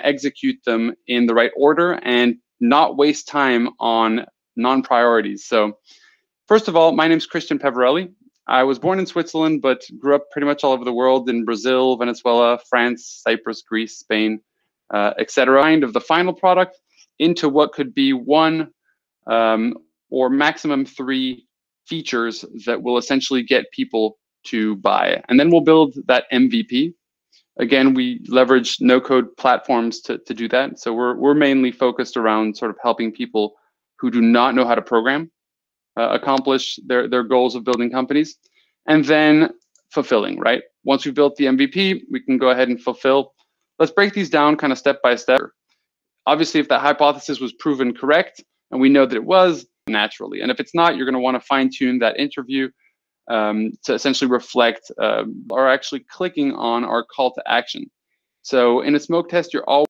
to execute them in the right order and not waste time on non-priorities. So first of all, my name is Christian Peverelli. I was born in Switzerland, but grew up pretty much all over the world in Brazil, Venezuela, France, Cyprus, Greece, Spain, uh, etc. Kind of the final product into what could be one um, or maximum three features that will essentially get people to buy. And then we'll build that MVP. Again, we leverage no code platforms to, to do that. So we're, we're mainly focused around sort of helping people who do not know how to program uh, accomplish their, their goals of building companies. And then fulfilling, right? Once we've built the MVP, we can go ahead and fulfill. Let's break these down kind of step by step. Obviously, if that hypothesis was proven correct, and we know that it was naturally, and if it's not, you're going to want to fine tune that interview um, to essentially reflect uh, or actually clicking on our call to action. So in a smoke test, you're always